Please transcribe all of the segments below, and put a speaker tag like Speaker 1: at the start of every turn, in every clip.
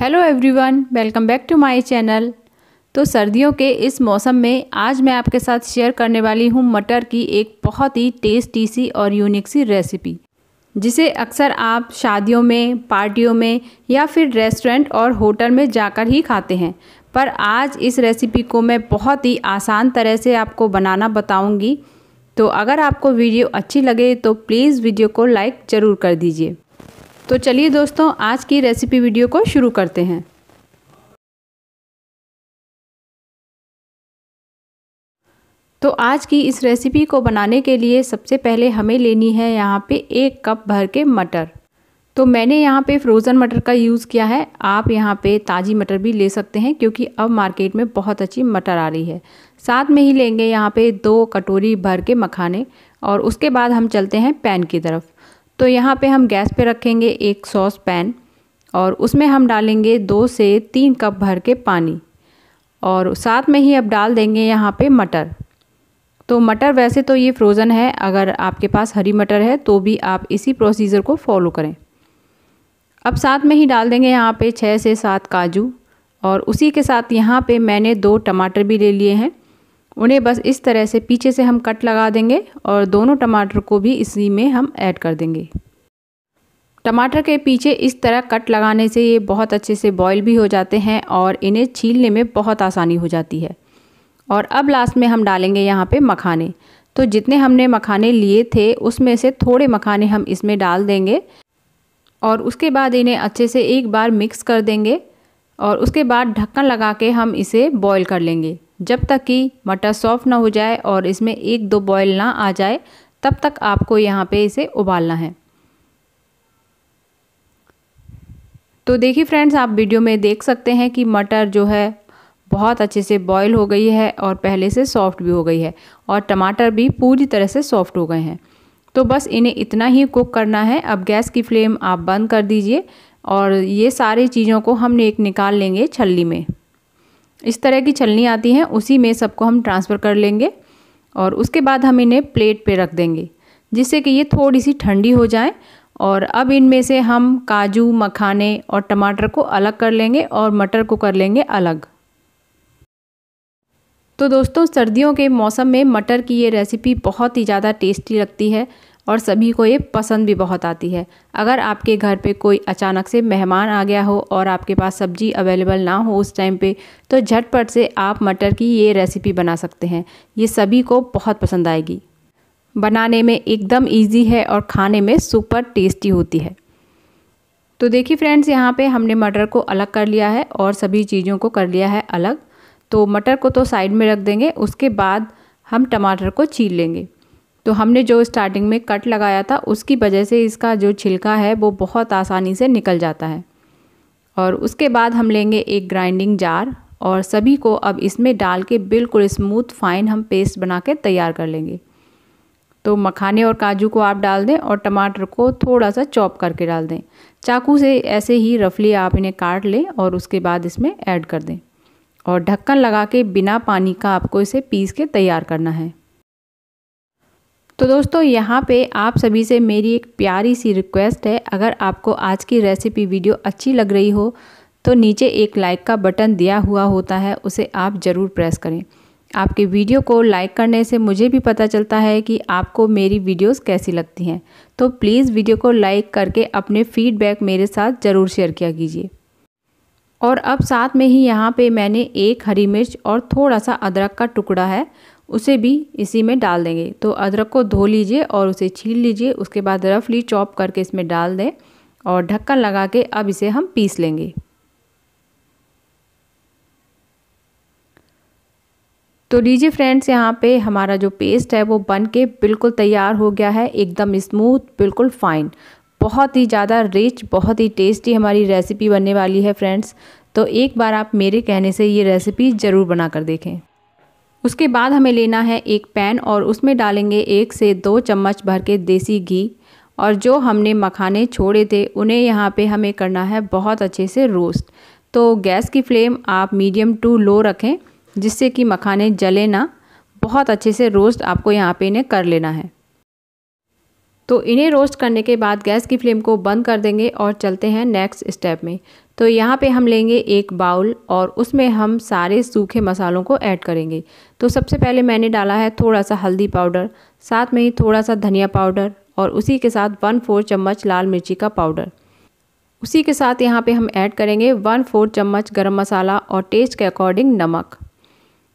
Speaker 1: Hello everyone welcome back to my channel तो सर्दियों के इस मौसम में आज मैं आपके साथ शेयर करने वाली हूँ मटर की एक बहुत ही टेस्टी सी और यूनिक सी रेसिपी जिसे अक्सर आप शादियों में पार्टियों में या फिर रेस्टोरेंट और होटल में जाकर ही खाते हैं। पर आज इस रेसिपी को मैं बहुत ही आसान तरह से आपको बनाना बताऊँगी। तो अगर आपको वीडियो अच्छी लगे तो प्लीज़ वीडियो को लाइक ज़रूर कर दीजिए। तो चलिए दोस्तों, आज की रेसिपी वीडियो को शुरू करते हैं। तो आज की इस रेसिपी को बनाने के लिए सबसे पहले हमें लेनी है यहाँ पे एक कप भर के मटर। तो मैंने यहाँ पे फ्रोज़न मटर का यूज़ किया है। आप यहाँ पे ताज़ी मटर भी ले सकते हैं क्योंकि अब मार्केट में बहुत अच्छी मटर आ रही है। साथ में ही लेंगे यहाँ पे दो कटोरी भर के मखाने और उसके बाद हम चलते हैं पैन की तरफ़। तो यहाँ पे हम गैस पे रखेंगे एक सॉस पैन और उसमें हम डालेंगे दो से तीन कप भर के पानी और साथ में ही अब डाल देंगे यहाँ पे मटर। तो मटर वैसे तो ये फ्रोज़न है, अगर आपके पास हरी मटर है तो भी आप इसी प्रोसीजर को फॉलो करें। अब साथ में ही डाल देंगे यहाँ पे छः से सात काजू और उसी के साथ यहाँ पे मैंने दो टमाटर भी ले लिए हैं। उन्हें बस इस तरह से पीछे से हम कट लगा देंगे और दोनों टमाटर को भी इसी में हम ऐड कर देंगे। टमाटर के पीछे इस तरह कट लगाने से ये बहुत अच्छे से बॉईल भी हो जाते हैं और इन्हें छीलने में बहुत आसानी हो जाती है। और अब लास्ट में हम डालेंगे यहाँ पे मखाने। तो जितने हमने मखाने लिए थे, उसमें से थोड़े मखाने हम इसमें डाल देंगे और उसके बाद इन्हें अच्छे से एक बार मिक्स कर देंगे और उसके बाद ढक्कन लगा के हम इसे बॉईल कर लेंगे। जब तक कि मटर सॉफ्ट ना हो जाए और इसमें एक दो बॉयल ना आ जाए, तब तक आपको यहाँ पे इसे उबालना है। तो देखिए फ्रेंड्स आप वीडियो में देख सकते हैं कि मटर जो है बहुत अच्छे से बॉईल हो गई है और पहले से सॉफ्ट भी हो गई है और टमाटर भी पूरी तरह से सॉफ्ट हो गए हैं। तो बस इन्हें इतना ही कुक करना है। अब गैस की फ्लेम आप बंद कर दीजिए और ये सारी चीज़ों को हमने एक निकाल लेंगे छल्ली में। इस तरह की छलनी आती हैं, उसी में सबको हम ट्रांसफ़र कर लेंगे और उसके बाद हम इन्हें प्लेट पे रख देंगे, जिससे कि ये थोड़ी सी ठंडी हो जाए और अब इनमें से हम काजू, मखाने और टमाटर को अलग कर लेंगे और मटर को कर लेंगे अलग। तो दोस्तों, सर्दियों के मौसम में मटर की ये रेसिपी बहुत ही ज़्यादा टेस्टी लगती है। और सभी को ये पसंद भी बहुत आती है। अगर आपके घर पे कोई अचानक से मेहमान आ गया हो और आपके पास सब्ज़ी अवेलेबल ना हो उस टाइम पे तो झटपट से आप मटर की ये रेसिपी बना सकते हैं। ये सभी को बहुत पसंद आएगी। बनाने में एकदम ईजी है और खाने में सुपर टेस्टी होती है। तो देखिए फ्रेंड्स यहाँ पे हमने मटर को अलग कर लिया है और सभी चीज़ों को कर लिया है अलग। तो मटर को तो साइड में रख देंगे, उसके बाद हम टमाटर को छील लेंगे। तो हमने जो स्टार्टिंग में कट लगाया था, उसकी वजह से इसका जो छिलका है, वो बहुत आसानी से निकल जाता है। और उसके बाद हम लेंगे एक ग्राइंडिंग जार और सभी को अब इसमें डाल के बिल्कुल स्मूथ फाइन हम पेस्ट बना के तैयार कर लेंगे। तो मखाने और काजू को आप डाल दें और टमाटर को थोड़ा सा चॉप करके डाल दें। चाकू से ऐसे ही रफली आप इन्हें काट लें और उसके बाद इसमें ऐड कर दें। और ढक्कन लगा के बिना पानी का आपको इसे पीस के तैयार करना है। तो दोस्तों, यहाँ पे आप सभी से मेरी एक प्यारी सी रिक्वेस्ट है। अगर आपको आज की रेसिपी वीडियो अच्छी लग रही हो तो नीचे एक लाइक का बटन दिया हुआ होता है, उसे आप ज़रूर प्रेस करें। आपके वीडियो को लाइक करने से मुझे भी पता चलता है कि आपको मेरी वीडियोस कैसी लगती हैं। तो प्लीज़ वीडियो को लाइक करके अपने फीडबैक मेरे साथ ज़रूर शेयर किया कीजिए। और अब साथ में ही यहाँ पे मैंने एक हरी मिर्च और थोड़ा सा अदरक का टुकड़ा है। उसे भी इसी में डाल देंगे। तो अदरक को धो लीजिए और उसे छील लीजिए। उसके बाद रफली चॉप करके इसमें डाल दें और ढक्कन लगा के अब इसे हम पीस लेंगे। तो लीजिए फ्रेंड्स, यहाँ पे हमारा जो पेस्ट है वो बन के बिल्कुल तैयार हो गया है। एकदम स्मूथ, बिल्कुल फाइन। बहुत ही ज़्यादा रिच बहुत ही टेस्टी हमारी रेसिपी बनने वाली है फ्रेंड्स। तो एक बार आप मेरे कहने से ये रेसिपी ज़रूर बना कर देखें। उसके बाद हमें लेना है एक पैन और उसमें डालेंगे एक से दो चम्मच भर के देसी घी। और जो हमने मखाने छोड़े थे, उन्हें यहाँ पे हमें करना है बहुत अच्छे से रोस्ट। तो गैस की फ्लेम आप मीडियम टू लो रखें, जिससे कि मखाने जले ना। बहुत अच्छे से रोस्ट आपको यहाँ पे इन्हें कर लेना है। तो इन्हें रोस्ट करने के बाद गैस की फ्लेम को बंद कर देंगे और चलते हैं नेक्स्ट स्टेप में। तो यहाँ पे हम लेंगे एक बाउल और उसमें हम सारे सूखे मसालों को ऐड करेंगे। तो सबसे पहले मैंने डाला है थोड़ा सा हल्दी पाउडर, साथ में ही थोड़ा सा धनिया पाउडर और उसी के साथ वन फोर चम्मच लाल मिर्ची का पाउडर। उसी के साथ यहाँ पे हम ऐड करेंगे वन फोर चम्मच गरम मसाला और टेस्ट के अकॉर्डिंग नमक।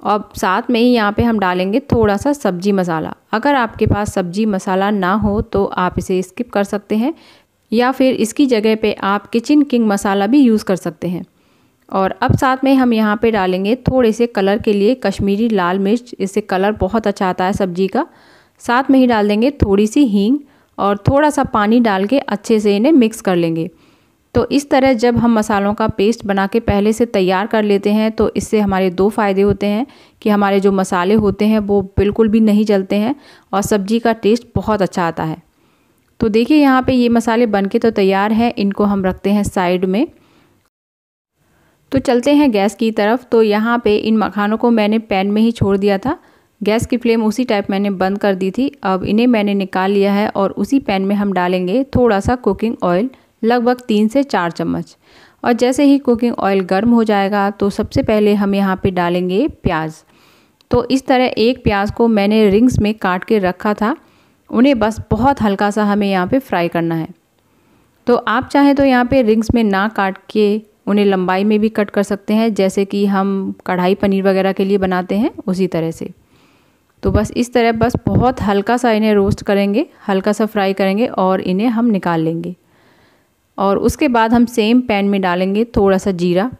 Speaker 1: और साथ में ही यहाँ पे हम डालेंगे थोड़ा सा सब्ज़ी मसाला। अगर आपके पास सब्ज़ी मसाला ना हो तो आप इसे स्किप कर सकते हैं। या फिर इसकी जगह पे आप किचन किंग मसाला भी यूज़ कर सकते हैं। और अब साथ में हम यहाँ पे डालेंगे थोड़े से कलर के लिए कश्मीरी लाल मिर्च। इससे कलर बहुत अच्छा आता है सब्ज़ी का। साथ में ही डाल देंगे थोड़ी सी हींग और थोड़ा सा पानी डाल के अच्छे से इन्हें मिक्स कर लेंगे। तो इस तरह जब हम मसालों का पेस्ट बना के पहले से तैयार कर लेते हैं तो इससे हमारे दो फ़ायदे होते हैं कि हमारे जो मसाले होते हैं वो बिल्कुल भी नहीं जलते हैं और सब्ज़ी का टेस्ट बहुत अच्छा आता है। तो देखिए यहाँ पे ये मसाले बन के तो तैयार हैं, इनको हम रखते हैं साइड में। तो चलते हैं गैस की तरफ़ तो यहाँ पे इन मखानों को मैंने पैन में ही छोड़ दिया था। गैस की फ्लेम उसी टाइप मैंने बंद कर दी थी, अब इन्हें मैंने निकाल लिया है और उसी पैन में हम डालेंगे थोड़ा सा कुकिंग ऑयल, लगभग तीन से चार चम्मच। और जैसे ही कुकिंग ऑयल गर्म हो जाएगा तो सबसे पहले हम यहाँ पे डालेंगे प्याज। तो इस तरह एक प्याज को मैंने रिंग्स में काट के रखा था उन्हें बस बहुत हल्का सा हमें यहाँ पे फ्राई करना है। तो आप चाहें तो यहाँ पे रिंग्स में ना काट के उन्हें लंबाई में भी कट कर सकते हैं, जैसे कि हम कढ़ाई पनीर वगैरह के लिए बनाते हैं, उसी तरह से। तो बस इस तरह बस बहुत हल्का सा इन्हें रोस्ट करेंगे, हल्का सा फ्राई करेंगे और इन्हें हम निकाल लेंगे। और उसके बाद हम सेम पैन में डालेंगे थोड़ा सा जीरा।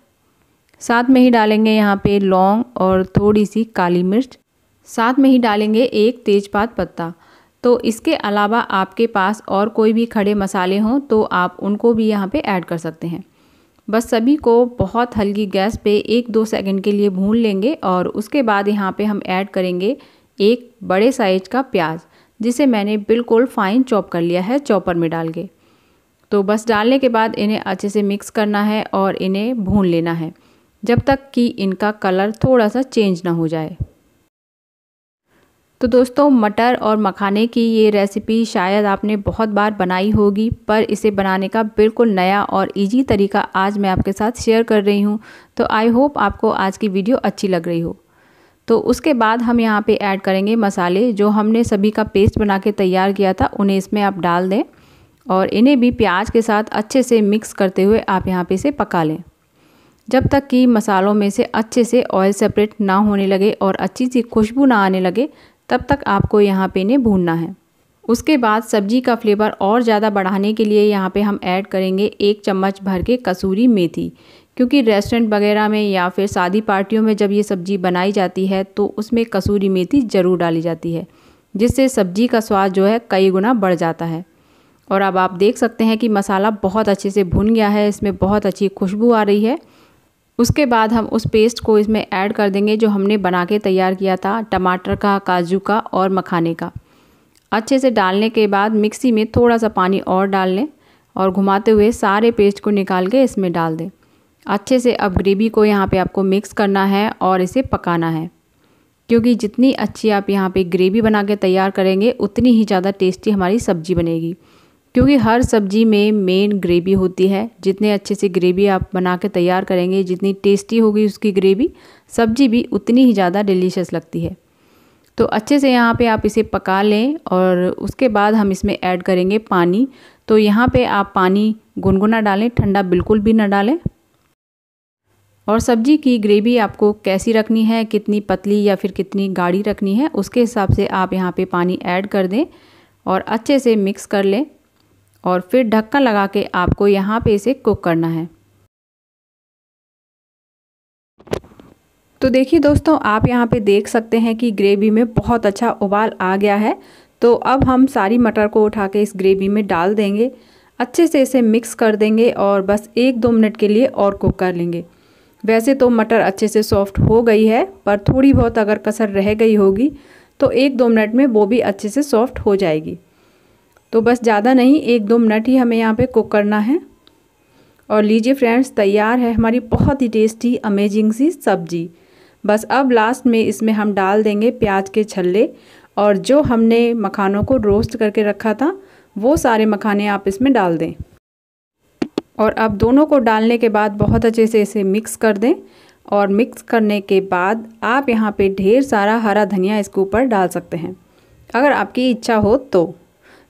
Speaker 1: साथ में ही डालेंगे यहाँ पे लौंग और थोड़ी सी काली मिर्च। साथ में ही डालेंगे एक तेज़पात पत्ता। तो इसके अलावा आपके पास और कोई भी खड़े मसाले हों तो आप उनको भी यहाँ पे ऐड कर सकते हैं। बस सभी को बहुत हल्की गैस पे एक दो सेकंड के लिए भून लेंगे और उसके बाद यहाँ पे हम ऐड करेंगे एक बड़े साइज़ का प्याज, जिसे मैंने बिल्कुल फ़ाइन चॉप कर लिया है चॉपर में डाल के। तो बस डालने के बाद इन्हें अच्छे से मिक्स करना है और इन्हें भून लेना है, जब तक कि इनका कलर थोड़ा सा चेंज ना हो जाए। तो दोस्तों, मटर और मखाने की ये रेसिपी शायद आपने बहुत बार बनाई होगी, पर इसे बनाने का बिल्कुल नया और इजी तरीका आज मैं आपके साथ शेयर कर रही हूँ। तो आई होप आपको आज की वीडियो अच्छी लग रही हो। तो उसके बाद हम यहाँ पे ऐड करेंगे मसाले, जो हमने सभी का पेस्ट बना के तैयार किया था, उन्हें इसमें आप डाल दें और इन्हें भी प्याज के साथ अच्छे से मिक्स करते हुए आप यहाँ पे इसे पका लें। जब तक कि मसालों में से अच्छे से ऑयल सेपरेट ना होने लगे और अच्छी सी खुशबू ना आने लगे तब तक आपको यहाँ पे इन्हें भूनना है। उसके बाद सब्ज़ी का फ्लेवर और ज़्यादा बढ़ाने के लिए यहाँ पे हम ऐड करेंगे एक चम्मच भर के कसूरी मेथी। क्योंकि रेस्टोरेंट वगैरह में या फिर शादी पार्टियों में जब ये सब्ज़ी बनाई जाती है तो उसमें कसूरी मेथी ज़रूर डाली जाती है, जिससे सब्ज़ी का स्वाद जो है कई गुना बढ़ जाता है। और अब आप देख सकते हैं कि मसाला बहुत अच्छे से भुन गया है, इसमें बहुत अच्छी खुशबू आ रही है। उसके बाद हम उस पेस्ट को इसमें ऐड कर देंगे जो हमने बना के तैयार किया था, टमाटर का, काजू का और मखाने का। अच्छे से डालने के बाद मिक्सी में थोड़ा सा पानी और डाल लें और घुमाते हुए सारे पेस्ट को निकाल के इसमें डाल दें। अच्छे से अब ग्रेवी को यहाँ पे आपको मिक्स करना है और इसे पकाना है। क्योंकि जितनी अच्छी आप यहाँ पे ग्रेवी बना के तैयार करेंगे, उतनी ही ज़्यादा टेस्टी हमारी सब्ज़ी बनेगी। क्योंकि हर सब्ज़ी में मेन ग्रेवी होती है। जितने अच्छे से ग्रेवी आप बना के तैयार करेंगे, जितनी टेस्टी होगी उसकी ग्रेवी सब्ज़ी भी उतनी ही ज़्यादा डिलीशियस लगती है। तो अच्छे से यहाँ पे आप इसे पका लें और उसके बाद हम इसमें ऐड करेंगे पानी। तो यहाँ पे आप पानी गुनगुना डालें, ठंडा बिल्कुल भी ना डालें। और सब्ज़ी की ग्रेवी आपको कैसी रखनी है, कितनी पतली या फिर कितनी गाढ़ी रखनी है, उसके हिसाब से आप यहाँ पे पानी ऐड कर दें और अच्छे से मिक्स कर लें। और फिर ढक्कन लगा के आपको यहाँ पे इसे कुक करना है। तो देखिए दोस्तों, आप यहाँ पे देख सकते हैं कि ग्रेवी में बहुत अच्छा उबाल आ गया है। तो अब हम सारी मटर को उठा के इस ग्रेवी में डाल देंगे। अच्छे से इसे मिक्स कर देंगे और बस एक दो मिनट के लिए और कुक कर लेंगे। वैसे तो मटर अच्छे से सॉफ्ट हो गई है, पर थोड़ी बहुत अगर कसर रह गई होगी तो एक दो मिनट में वो भी अच्छे से सॉफ्ट हो जाएगी। तो बस ज़्यादा नहीं, एक दो मिनट ही हमें यहाँ पे कुक करना है। और लीजिए फ्रेंड्स तैयार है हमारी बहुत ही टेस्टी अमेजिंग सी सब्ज़ी। बस अब लास्ट में इसमें हम डाल देंगे प्याज के छल्ले और जो हमने मखानों को रोस्ट करके रखा था, वो सारे मखाने आप इसमें डाल दें। और अब दोनों को डालने के बाद बहुत अच्छे से इसे मिक्स कर दें और मिक्स करने के बाद आप यहाँ पे ढेर सारा हरा धनिया इसके ऊपर डाल सकते हैं। अगर आपकी इच्छा हो तो।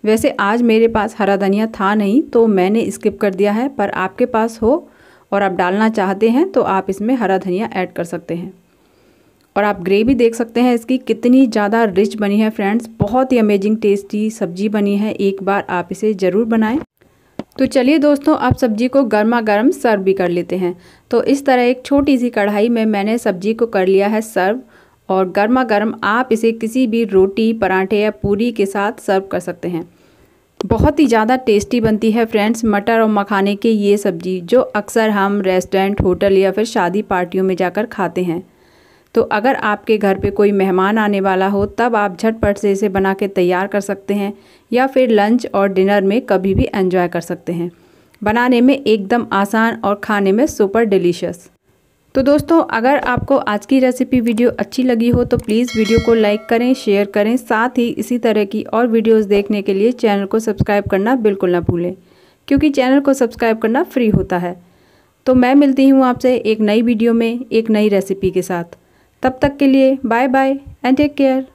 Speaker 1: वैसे आज मेरे पास हरा धनिया था नहीं तो मैंने स्किप कर दिया है, पर आपके पास हो और आप डालना चाहते हैं तो आप इसमें हरा धनिया ऐड कर सकते हैं। और आप ग्रेवी देख सकते हैं इसकी कितनी ज़्यादा रिच बनी है फ्रेंड्स बहुत ही अमेजिंग टेस्टी सब्ज़ी बनी है, एक बार आप इसे ज़रूर बनाएँ। तो चलिए दोस्तों आप सब्ज़ी को गर्मा गर्म सर्व भी कर लेते हैं। तो इस तरह एक छोटी सी कढ़ाई में मैंने सब्ज़ी को कर लिया है सर्व और गर्मा गर्म आप इसे किसी भी रोटी, पराठे या पूरी के साथ सर्व कर सकते हैं। बहुत ही ज़्यादा टेस्टी बनती है फ्रेंड्स मटर और मखाने की ये सब्ज़ी, जो अक्सर हम रेस्टोरेंट, होटल या फिर शादी पार्टियों में जाकर खाते हैं। तो अगर आपके घर पे कोई मेहमान आने वाला हो, तब आप झटपट से इसे बना के तैयार कर सकते हैं, या फिर लंच और डिनर में कभी भी एंजॉय कर सकते हैं। बनाने में एकदम आसान और खाने में सुपर डिलीशियस। तो दोस्तों, अगर आपको आज की रेसिपी वीडियो अच्छी लगी हो तो प्लीज़ वीडियो को लाइक करें शेयर करें। साथ ही इसी तरह की और वीडियोस देखने के लिए चैनल को सब्सक्राइब करना बिल्कुल ना भूलें, क्योंकि चैनल को सब्सक्राइब करना फ्री होता है। तो मैं मिलती हूँ आपसे एक नई वीडियो में, एक नई रेसिपी के साथ। तब तक के लिए bye bye and take care